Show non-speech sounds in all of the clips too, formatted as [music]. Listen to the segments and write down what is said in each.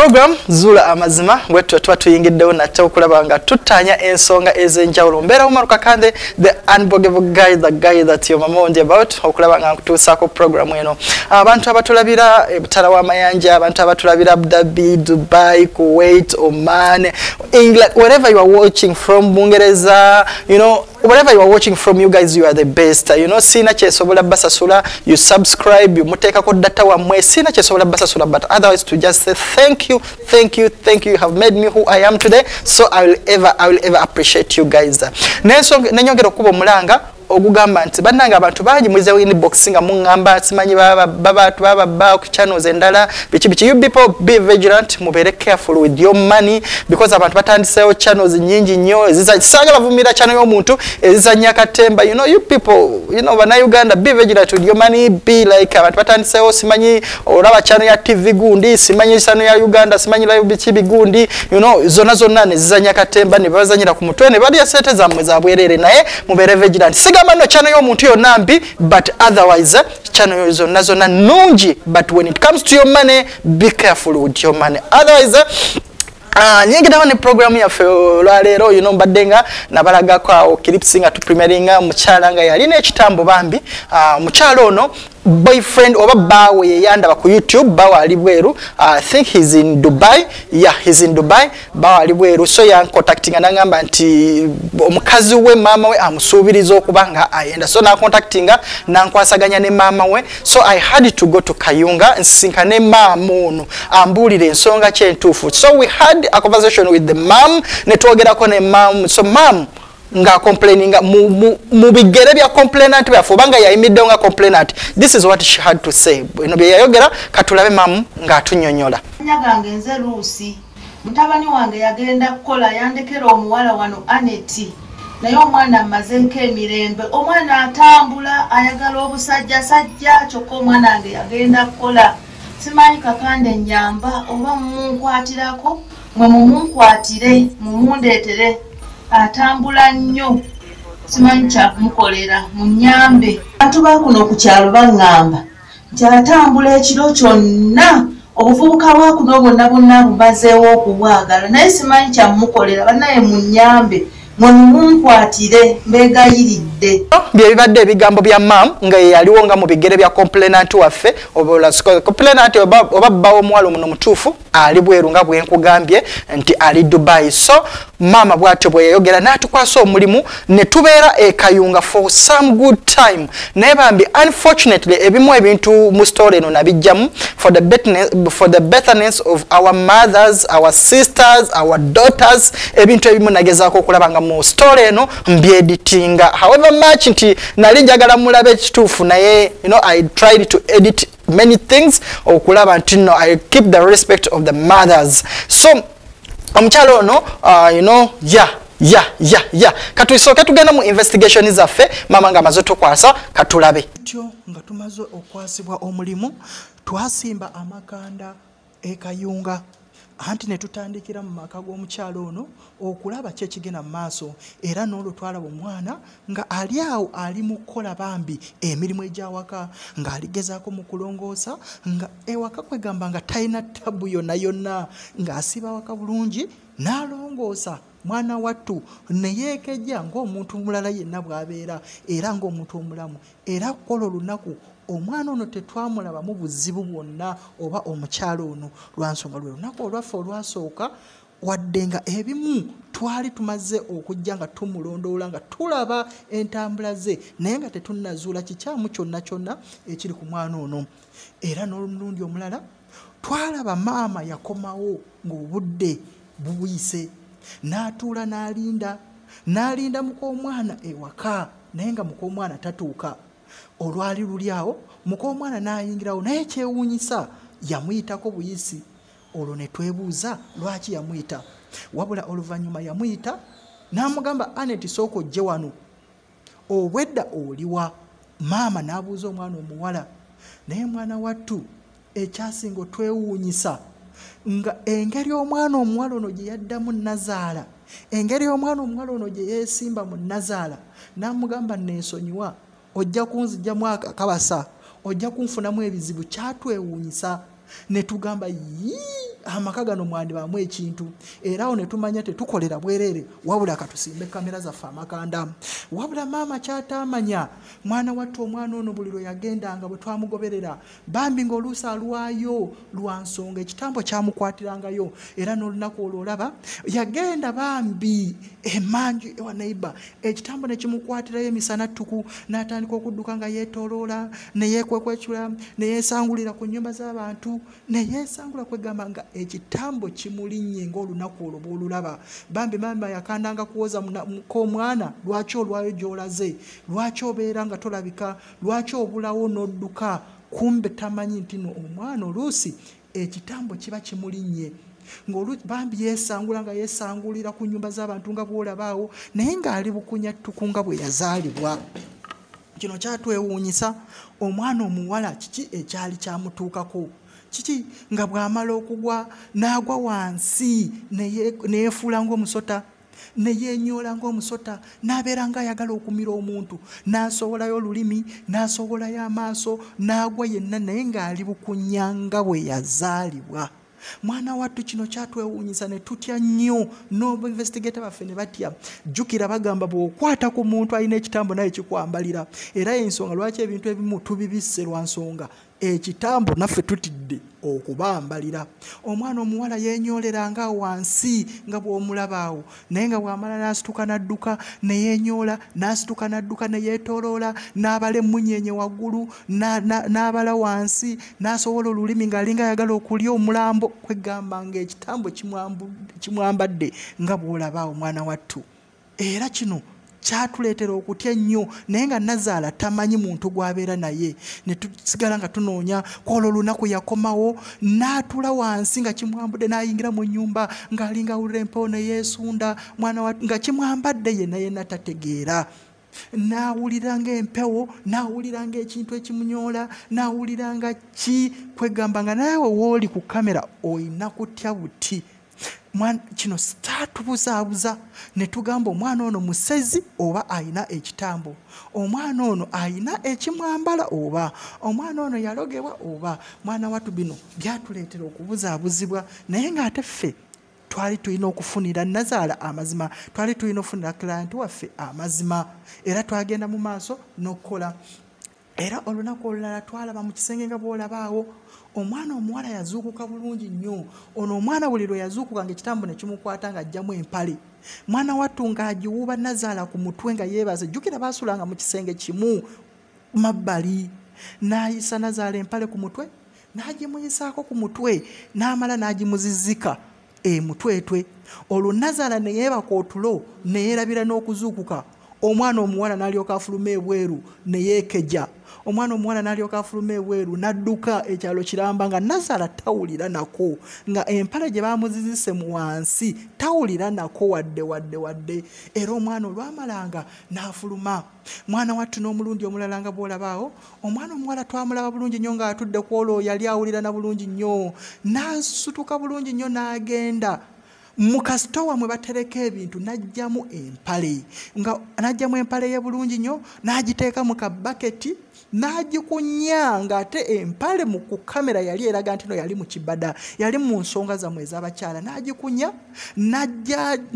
program zula amazima bwetwe tuba tuyingiddewo nate okulaba nga tuttanya ensonga ez'enjawulo. Mbeera umaruka kande the unbogable guy the guy that your mama ondi about okulaba nga nkutuusaako programu eno. Abantu abatulabira ebutala w'amayanja abantu abatulabira abudabi dubai kuwait oman england wherever you are watching from bungereza you know whatever you are watching from you guys you are the best. You know sina kyesobola basasula you subscribe you muteekako data wammwe sina kyesobola basasula. But otherwise to just say thank you thank you thank you. You have made me who i am today. So i will ever i will ever appreciate you guys. Nenyongera okuba omulanga ogugamba nti bannanga abantu bangi mulizewo inbox nga muŋŋamba simanyi babatu bababba ku channels endala biki biki you people be vigilant mubeere careful with your money because abantu batandisewo channels nyingi nnyo sanga bavumira channel y'omuntu ezizanya katemba you know you people you know bannayuganda be vigilant with your money be like abantu batandisewo simanyi olaba channel ya tv gundi simanyi channel ya uganda simanyi live biki bigundi you know zonna zonna ne zizanya katemba ne babazanyira ku mutwe ne balya sente zammwe za bwerere naye mubeere vigilant. Siga tugamba nno channel y'omuntu yonna mbi but otherwise channel zonna zonna nungi but when it comes to your money be careful with your money. Otherwise Uh, nyingiraho ne programu yaffe olwaleero you know mbadde nga nabalagako awo clips nga tupremieringa mukyala nga yalina ekitambo bambi uh, mukyala ono boyfriend oba bawe yeyandaba ku youtube bawe ali bweru. I think he's in dubai. Yeah he's in dubai. Bawe ali bweru. So yancontactinga nagamba nti omukazi we maama we amusuubiriza okuba nga ayenda. So nacontactinga nankwasaganya ne maama we. So i had to go to kayunga nsinkane maama ono ambuulira ensonga kyentuufu so we had a conversation with the mam netwogerako ne mam so mam nga complaininga mu bigere bya complainant byafe oba nga yayimiddewo nga complainant. This is what she had to say. Bino bye yayogera katulabe mamu ng'atunyonyola. Gange nze luusi mutabani wange yagenda kukola yandekera omuwala wano aneti naye omwana mmazenko emirembe omwana atambula ayagala obusajja sajja kyokka omwana wange yagenda kukola. Simanyi kakande nyamba oba mumunkwatirako mwe mumunkwatire mumundeetere atambula nnyo. Simanyi kyakumukolera mu nyambe bantu bakuno ku kyalo baŋŋamba nti atambula ekiro kyonna obuvubuka bwakuno bwonna bwonna bumazeewo okubwagala. Naye simanyi kyamumukolera bannaye mu nyambe mwemumunkwatire mbegayiridde bibadde. Ebigambo bya mam nga yeyaliwo nga mu bigere bya complainant waffe complainant oba bbawo omuwala omuno mutuufu ali bweru nga bwenkugambye nti ali dubai. So maama bwatyo bwe yayogera n'atukwasa omulimu ne tubeera ekayunga for some good time. Naye bambi unfortunately ebimu ebintu mu story eno nabijjamu for the for the betterness of our mothers our sisters our daughters ebintu ebimu nagezaako okulaba nga mu story eno mbyeditinga. However much nti nali njagala mulabe ekituufu naye you know, i tried to edit many things okulaba nti no i keep the respect of the mothers. So omukyalo ono uh, you know, yeah ya ya ya. Katusooke tugenda mu investigation zaffe mama nga amaze tukwasa katulabe tyo nga tumaze okwasibwa omulimu twasimba amakanda ekayunga anti ne tutandikira mu maka g'omukyalo ono okulaba ki ekigenda mu maaso era n'olwo twalaba omwana nga ali awo ali mu kukola bambi emirimu egyawaka ng'aligezaako mu kulongoosa nga ewaka kwegamba nga talina tabu yonna yonna ng'asiba waka bulungi n'alongoosa mwana wattu neyeekejja ng'omuntu mulala yenna bw'abeera era ng'omuntu omulamu era kukola olunaku omwana ono tetwamulabamu buzibu bwonna oba omukyalo ono. Lwansonga lwe lunaku olwaffe olwasooka wadde nga ebimu twali tumaze okujja nga tumulondoola nga tulaba entambula ze naye nga tetunnazuula kikyamu kyonna kyonna ekiri ku mwana ono. Era n'omulundi omulala twalaba maama yakomawo ng'obudde bubuyise n'atuula n'alinda n'alinda mukoomwana ewaka naye nga mukoomwana tatuuka. Olwali luli awo mukoomwana n'ayingirawo naye kyewuunyisa yamuyitako buyisi. Olwo ne twebuuza lwaki yamuyita? Wabula oluvannyuma yamuyita n'amugamba anet sooka ojje wano. Obwedda oliwa maama n'abuuza omwana omuwala naye mwana wattu ekyasinga otwewuunyisa nga engeri omwana omuwala ono gye yaddamu nazaala engeri omwana omuwala ono gye yeesimba mu nazaala n'amugamba neesonyiwa ojja kunzijjamu akabasa ojja kunfunamu ebizibu kyatwewuunyisa. Ne tugamba yii amaka gano mwandibaamu ekintu. Era awo ne tumanya tetukolera bwereere wabula katusimbe kamera zaffe amakanda. Wabula maama kyatamanya mwana watte omwana ono buli lwe yagendanga bwe twamugoberera bambi ng'oluusi alwayo lwa nsonga ekitambo kyamukwatirangayo era n'olunaku olwo olaba yagenda bambi emanju ewa neiba ekitambo ne kimukwatirayo emisana ttuku n'atandika okudduka nga yeetooloola ne yeekwekwecula ne yeesangulira ku nnyumba z'abantu ne yeesangula kwegamba nga ekitambo kimulinnye ng'olunaku olwo bw'olulaba. Bambi mamba yakandanga kuwoza k'omwana lwaki olwayo gy'olaze? Lwaki obeera nga tolabika? Lwaki obulawo n'odduka? Kumbe tamanyi nti no omwana oluusi ekitambo kiba kimulinnye bambi yesangula nga yesangulira ku nyumba z'abantu nga bwolabaawo naye ng'ali bukunya ttuku nga bwe yazaalibwa. Kino kyatwewuunyisa omwana omuwala kiki ekyali kyamutuukako kiki? Nga bw'amala okugwa n'agwa wansi neyeefuula ng'omusota neyenyola ngaomusota nabeera nga ayagala okumira omuntu. Nasowolayo olulimi nasowolayo amaaso nagwa yenna naye ng'ali bukunyanga bwe yazaalibwa. Mwana wattu kino kyatwewuunyisa ne tutya nnyo noinvestigata baffe ne batya. Jjukira bagamba bw'okwata ku muntu alina ekitambo naye kikwambalira era ensonga lwaki ebintu ebimu tubibisse lwa nsonga ekitambo naffe tutidde okubambalira. Omwana omuwala yenyoleranga wansi nga bw'omulaba awo naye nga bw'amala n'asituka n'adduka ne yenyola n'asituka n'adduka ne yeetooloola n'abala emmunyenye waggulu n'abala wansi n'asobola olulimi ng'alinga ayagala okulya omulambo kwegamba ng'ekitambo kimwambadde nga bw'olaba omwana wattu. Era kino kyatuleetera okutya ennyo naye nga nazaala tamanyi muntu gw'abeera naye. Ne tusigala nga tunoonya kwolwo olunaku yakomawo n'atula wansi nga kimwambudde n'ayingira mu nnyumba ng'alinga awulira empewo ne yeesunda mwana nga kimwambadde yenna yenna tategeera. N'awulira ngaempewo n'awulira ngaekintu ekimunyoola n'awulira nga ki? Kwegamba nga naawe wooli ku kamera olina kutya buti kino tatubuzaabuza ne tugamba omwana ono musezi oba ayina ekitambo. Omwana ono ayina ekimwambala oba? Omwana ono yalogebwa oba? Mwana watu bino byatuleetera okubuzaabuzibwa. Naye ng'ate ffe twali tulina okufunira nazaala amazima twali tulina okufunira kilanti waffe amazima. Era twagenda mu maaso n'okukola era olunaku olulala twalaba mu kisenge nga bwolabaawo omwana omuwala yazuukuka bulungi nnyo. Ono omwana buli lwe yazuukuka nga ekitambo ne kimukwata nga ajjamu empale. Mwana wattu ng'agiwuuba nazaala ku mutwe nga yeebaze jjukira baasulanga mu kisenge kimu. Mabbali n'ayisa nazaala empale ku mutwe n'agimuyisaako ku mutwe n'amala n'agimuzizika emutwetwe. Olwo nazaala ne yeebaka otulo ne yeerabira n'okuzuukuka. Omwana omuwala n'alyoka afuluma ebweru ne yeekeja omwana omuwala n'alyoka afuluma ebweru n'adduka ekyalo kiramba nga nazaala tawulira nako nga empale gye baamuzizise mu wansi tawulira nako wadde wadde wadde. Era omwana olwamalanga n'afuluma. Mwana wattu n'omulundi omulala nga bwolabaawo omwana omuwala twamulaba bulungi nnyo ng'atudde ku olwo yali awulira na bulungi nnyo. N'asutuka bulungi nnyo n'agenda mu kasitowa mwe batereka ebintu n'ajjamu empale. Nga n'ajjamu empale ye bulungi nnyo n'agiteeka mu kabaketi n'agikunya ng'ate empale mu ku kamera yali eraga nti no yali mu kibada yali mu nsonga zammwe ez'abakyala. N'agikunya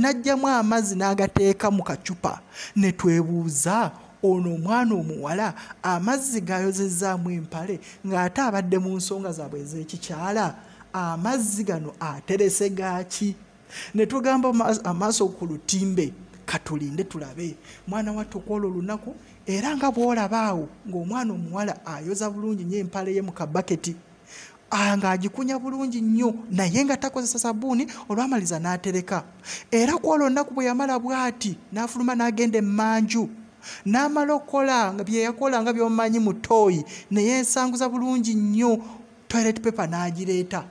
n'ajjamu amazzi n'agateeka mu kacupa. Ne twebuuza ono omwana omuwala amazzi gayozezaamu empale ng'ate abadde mu nsonga zaabwe ez'ekikyala amazzi gano aterese gaaki ne tugamba amaaso ku lutimbe katulinde tulabe. Mwana wattu okwolwo olunaku era nga bwolabaawo ng'omwana omuwala ayoza bulungi nnyo empale ye mu kabaketi ng'agikunya bulungi nnyo naye nga takozesa sabuuni olwamaliza n'atereka. Era kwolwo olunaku bwe yamala bw'ati n'afuluma n'agenda emmanju n'amala okukola bye yakola nga by'omumanyi mu tooyi ne yeesanguza bulungi nnyo toilet paper n'agireeta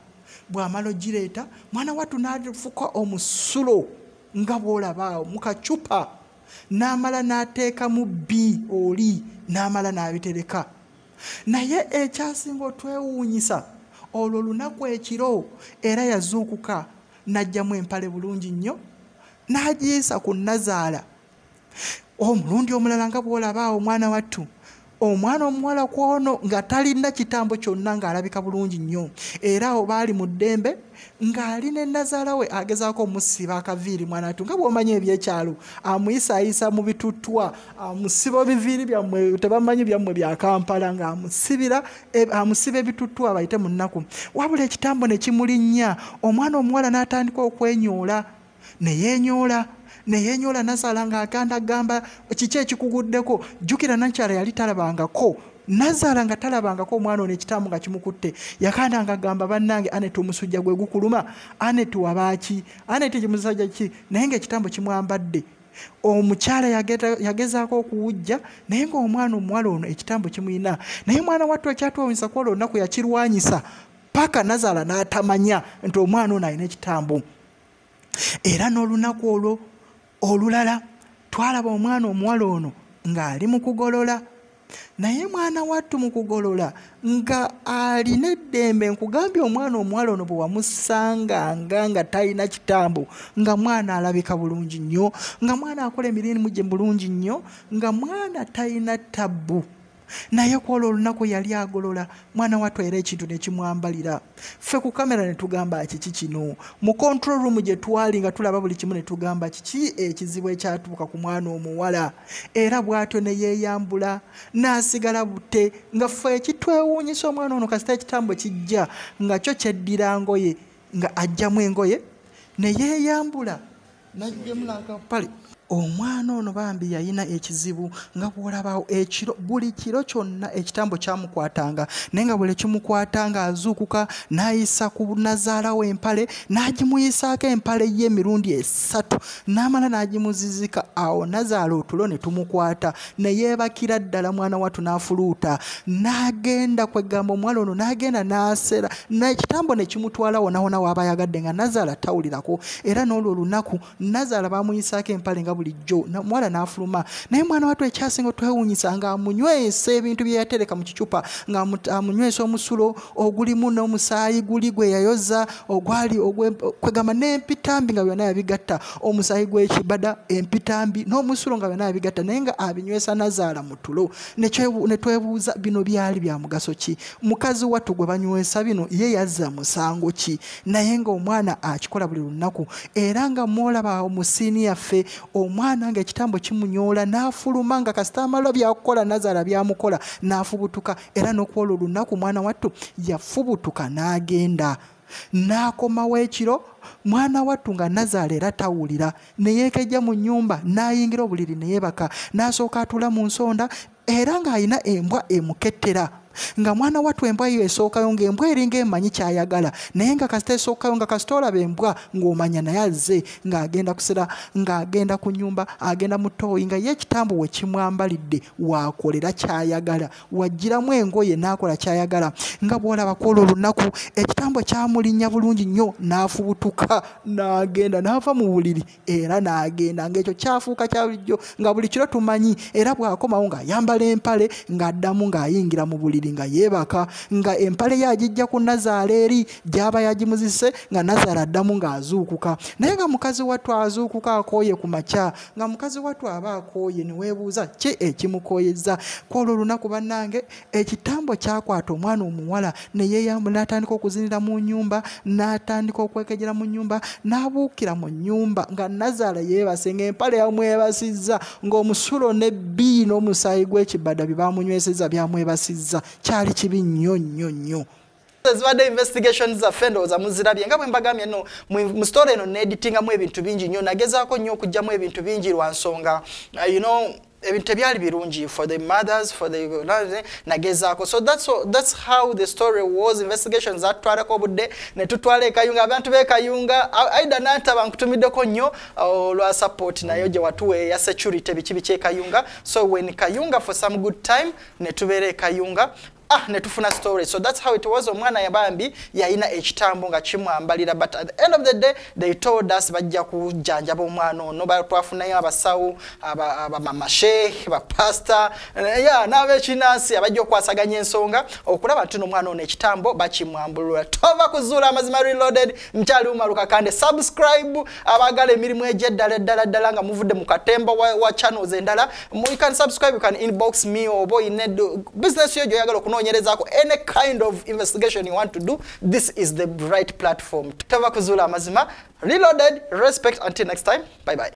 bw'amala ogireeta mwana wattu n'afuka omusulo nga bw'olabaawo mu kacupa n'amala n'ateekamu bbi oli n'amala n'abitereka. Naye ekyasinga otwewuunyisa olwo olunaku ekiro era yazuukuka n'ajjamu empale bulungi nnyo n'agiyisa ku nazaala omulundi omulala nga bw'olabaawo omwana wattu omwana omuwala kwono nga talina kitambo kyonna ng'alabika bulungi nnyo. Era awo baali mu ddembe ng'ali ne nazaala we agezaako omusiba akaviiri mwana watu nga bw'omanyi ebyekyalo amuyisaayisa mu bitutwa amusiba biviiri byammwe tebamanyi byammwe bya kampala ng'amusibira e- amusiba ebitutwa bayite mu nnaku. Wabula ekitambo ne kimulinnya omwana omuwala n'atandika okwenyoola ne yenyoola neyenyola nazaala ng'aganda gamba kiki ekikuguddeko? Jjukira nakyala yali talabangako nazaala nga talabangako omwana ono ekitambo nga kimukutte. Yakandanga gamba bannange anet omusujja gwe gukuluma? Anet wabaaki anet kimusajja ki? Naye ngaekitambo kimwambadde. Omukyala yagezaako okuwujja naye ngaomwana omuwala ono ekitambo kimuyina. Naye mwana wattu ekyatwawunyisa kwolwo olunaku yakirwanyisa paka nazaala n'atamanya nti omwana ono alina ekitambo. Era n'olunaku olwo olulala twalaba omwana omuwala ono ng'ali mu kugolola. Naye mwana wattu mu kugolola nga alina eddembe nkugambye omwana omuwala ono bwe wamusanganga nga talina kitambo nga mwana alabika bulungi nnyo nga mwana akola emirimu gye bulungi nnyo nga mwana talina tabbu naye kwolwo olunaku yali agolola mwana wattu era ekintu nekimwambalira ffe ku kamera ne tugamba kiki kino? Mu control room gye twali nga tulaba buli kimu ne tugamba kiki ekizibu ekyatuuka ku mwana omuwala. Era bw'atyo ne yeeyambula n'asigala butte nga ffe ekitwewuunyisa omwana ono kasita ekitambo kijja nga kyo kyeddira ngoye nga ajjamu engoye ne yeeyambula najjamu nakapale omwana ono bambi yalina ekizibu nga bwolabawo ekiro buli kiro kyonna ekitambo kyamukwatanga naye nga buli kimukwatanga azuukuka n'ayisa ku nazaala we empale n'agimuyisaako empale ye emirundi esatu n'amala n'agimuzizika awo nazaala otulo ne tumukwata ne yeebakira ddala mwana wattu n'afuluuta n'agenda kwegamba omuwala ono n'agenda n'asera n'ekitambo ne kimutwala wonawona waaba yagadde nga nazaala tawulirako era n'olwo olunaku nazaala bamuyisaako empale nga bulijjo na- omuwala n'afuluma. Naye mwana wattu ekyasinga otwewuunyisa ng'amunywesa ebintu bye yatereka mu kicupa ng'amunywesa omusulo ogulimu n'omusaayi guli gwe yayoza ogwali kwegamba n'empitambi nga byonna yabigatta. Omusaayi gw'ekibada empitambi n'omusulo nga byonna yabigatta naye nga abinywesa nazaala mu tulo. Ne twebuuza bino byali bya mugaso ki? Mukazi wattu gwe banywesa bino ye yazza musango ki? Naye ng'omwana akikola buli lunaku era nga mwolaba awo mu siini yaffe omwana ng'ekitambo kimunyoola n'afuluma nga kasita amala byakukola nazaala byamukola n'afubutuka era n'okuwola olunaku mwana wattu yafubutuka n'agenda. N'akomawo ekiro mwana wattu nga nazaala era tawulira ne yeekejja mu nnyumba n'ayingira obuliri ne yeebaka n'asooka atula mu nsonda era ng'alina embwa emukettera nga mwana wattu embwa yo esookayo ng'embwa eringa emanyi kyayagala naye nga kasita esookayo nga kasita olaba embwa ng'omanya naye azze ng'agenda kusera ng'agenda ku nyumba agenda mu tooyi nga ye ekitambo we kimwambalidde waakolera kyayagala wagiramu engoye n'akola kyayagala nga bw'olaba kwolwo olunaku ekitambo kyamulinnya bulungi nnyo n'afubutuka n'agenda n'ava mu buliri era n'agenda ng'ekyo kyafuuka kya bulijjo nga buli kiro tumanyi era bw'akomawo ng'ayambala empale ng'addamu ng'ayingira mu buliri nga yeebaka nga empale ye agijja ku nazaala eri gy'aba yagimuzise nga nazaala addamu ng'azuukuka. Naye nga mukazi wattu azuukuka akooye ku makya nga mukazi wattu aba akooye ne weebuuza ki ekimukooyezza kwolwo olunaku bannange ekitambo kyakwata omwana omuwala ne yeeyambula n'atandika okuzinira mu nnyumba n'atandika okwekejera mu nnyumba n'abuukira mu nnyumba nga nazaala yeebase ng'empale yamwebasizza ng'omusulo ne bbi n'omusaayi gw'ekibada bye bamunywesezza byamwebasizza kyali kibi nnyo nnyo nnyo. Zibadde investigation zaffe ndowooza muzirabye. Nga bwe mbagambye no mu mu story eno needitingamu ebintu bingi nnyo nagezaako nnyo okugyamu ebintu bingi lwa nsonga. Uh, you know ebintu ebyali birungi for the mothers for the nagezaako so that's, that's how the story was. Investigation zatutwalako obudde ne tutwala ekayunga abantu b'ekayunga aida nantaba nkutumiddeko nnyo uh, olwa support nayo gye watuwa eya security biki biki ekayunga so when kayunga for some good time ne tubeera ekayunga ah netufuna story. So that's how it was. Omwana yabambi yalina ekitambo nga kimwambalira but at the end of the day they told us bajja kujjanjaba omwana ono. Twafunayo abasawo bamamasheikh bapasta ya n'abekinansi abajja okwasaganya ensonga okulaba nti nomwana ono ekitambo bakimwambulula. [laughs] Tova kuzuula amazima reloaded mukyali umaluka kandi subscribe abagala emirimu egy'eddala eddala ddala nga muvudde mu katemba wa, channels endala. You can subscribe you can inbox me oba oyina business yo gyoyagala okunoonyerezaako any kind of investigation you want to do this is the right platform. Tava kuzula amazima reloaded. Respect. Until next time. Bye bye